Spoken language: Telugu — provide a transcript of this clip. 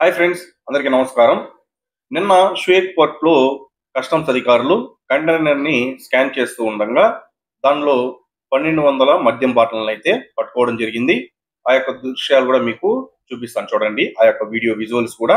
హాయ్ ఫ్రెండ్స్ అందరికీ నమస్కారం. నిన్న షుయేక్ పోర్ట్లో కస్టమ్స్ అధికారులు కంటైనర్ని స్కాన్ చేస్తూ ఉండగా దానిలో పన్నెండు వందల మద్యం బాటలను అయితే పట్టుకోవడం జరిగింది. ఆ యొక్క దృశ్యాలు కూడా మీకు చూపిస్తాను. చూడండి ఆ యొక్క వీడియో విజువల్స్ కూడా